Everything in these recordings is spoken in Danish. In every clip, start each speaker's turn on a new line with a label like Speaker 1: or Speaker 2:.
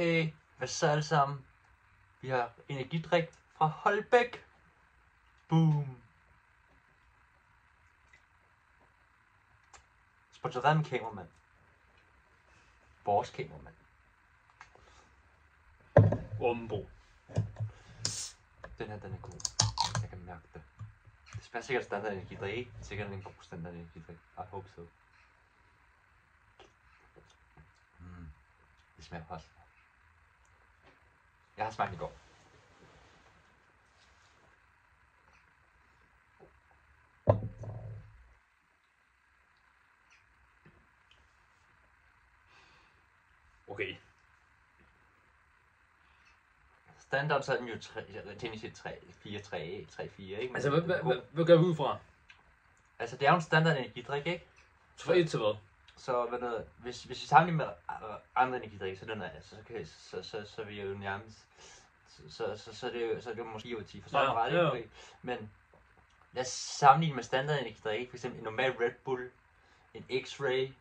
Speaker 1: Hey, hvad så alle sammen? Vi har energidrik fra Holbæk. Boom. Sponsoreret med kameramand. Vores kameramand.
Speaker 2: Rumbo.
Speaker 1: Den her, den er god. Jeg kan mærke det. Det smager sikkert standard energidrik, ikke? Sikkert en god standard energidrik. I hope so. Mm. Det smager også. Jeg har smagt i går.
Speaker 2: Okay.
Speaker 1: Standard så er den jo tre- teknisk set 3, 4, 3, 3, 4, ikke? Men
Speaker 2: Altså,
Speaker 1: den
Speaker 2: hvad,
Speaker 1: er
Speaker 2: hvad,
Speaker 1: god.
Speaker 2: hvad, hvad gør vi ud fra?
Speaker 1: Altså, det er jo en standard energidrik, ikke?
Speaker 2: Fra 1 til hvad?
Speaker 1: Så hvad noget, hvis, hvis vi sammenligner med øh, andre energidrikke, så, den er, så, så, kan, så, så, så, er vi jo nærmest, så, så, så, så, det jo, så er det jo måske jo 10 for
Speaker 2: Ja,
Speaker 1: ja, ret,
Speaker 2: ja.
Speaker 1: ikke? Men lad os sammenligne med standard energidrikke, for eksempel en normal Red Bull, en X-Ray,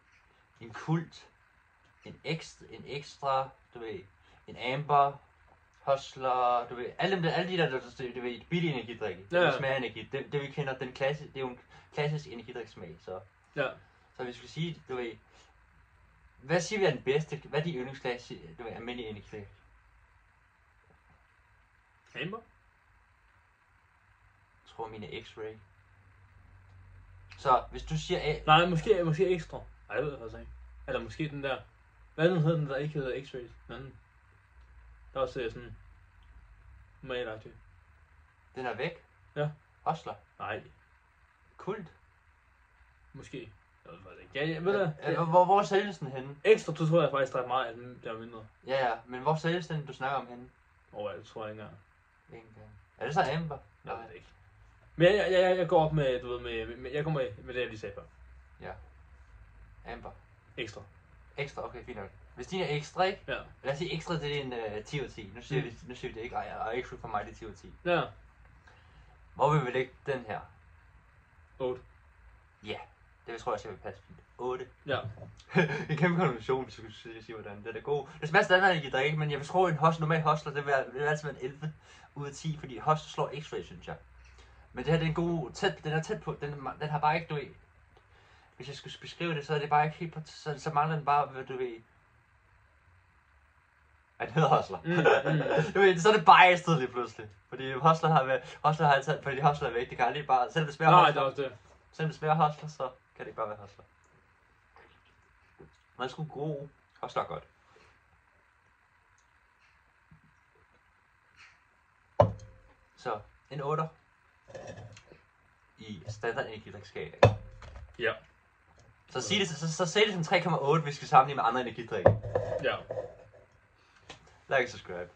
Speaker 1: en Kult, en ekstra, en ekstra, du ved, en Amber, Hustler, du ved, alle, dem der, alle de der, der, du ved, billige energidrikke,
Speaker 2: Ja,
Speaker 1: smager energi, det, det vi kender, den klasse, det er jo en klassisk energidriksmag, så
Speaker 2: Ja.
Speaker 1: Så vi skal sige, du ved, hvad siger vi er den bedste, hvad er de yndlingsklasse, du ved, almindelige energidrik?
Speaker 2: Amber?
Speaker 1: Jeg tror mine X-Ray. Så hvis du siger, A,
Speaker 2: Nej, måske, måske ekstra. Nej, jeg ved det faktisk ikke. Eller måske den der... Hvad den hed den, der ikke hedder X-Ray? Den anden. Der også er sådan... Normalagtig.
Speaker 1: den er væk.
Speaker 2: Ja.
Speaker 1: Hustler.
Speaker 2: Nej,
Speaker 1: Kult.
Speaker 2: måske. Jeg ved det. Ja, jeg ved det.
Speaker 1: Ja, hvor, hvor, sælges den henne?
Speaker 2: Ekstra, du tror jeg faktisk, er meget af den, der er mindre.
Speaker 1: Ja, ja, men hvor sælges den, du snakker om henne?
Speaker 2: Åh, jeg tror jeg ikke engang.
Speaker 1: Ikke engang. Er det så Amber?
Speaker 2: Ved det ikke. Men jeg, jeg, jeg, jeg går op med, du ved, med, med, jeg går med, med det, jeg lige sagde før.
Speaker 1: Amber.
Speaker 2: Ekstra.
Speaker 1: Ekstra, okay, fint nok. Hvis din er ekstra, ikke?
Speaker 2: Ja.
Speaker 1: Lad os sige ekstra, det er en uh, 10 ud af 10. Nu siger,
Speaker 2: Mm.
Speaker 1: vi, nu siger vi det ikke, og, og ekstra for mig, det er 10 ud af 10.
Speaker 2: Ja.
Speaker 1: Hvor vil vi lægge den her?
Speaker 2: 8.
Speaker 1: Ja, det tror jeg, vil passe fint. 8.
Speaker 2: Ja.
Speaker 1: en kæmpe konklusion, hvis du skulle sige, hvordan det er god. Det smager standard ikke i drikke, men jeg vil tro, at en hostel, normal hostler, det vil, det vil altid være en 11 ud af 10, fordi hostel slår x-ray, synes jeg. Men det her, det er en god, tæt, den er tæt på, den, den har bare ikke, du ved, hvis jeg skulle beskrive det, så er det bare ikke helt på, så, så mangler den bare, hvad du ved, at den hedder hostler.
Speaker 2: Mm, mm.
Speaker 1: du ved, så er det stedet lige pludselig. Fordi hostler har, været, hostler har altid, fordi hostler er væk, det kan aldrig bare, selvom det smager
Speaker 2: Nej,
Speaker 1: hostler,
Speaker 2: det er også det.
Speaker 1: Selvom det smager hostler, så kan det ikke bare være hostler. Den er sgu god. Hostler er godt. Så, en 8 i standard energidrikskala.
Speaker 2: Ja.
Speaker 1: Så, sig det, så, så sig det som 3,8, hvis vi skal sammenligne med andre energidrikke.
Speaker 2: Ja.
Speaker 1: Like og subscribe.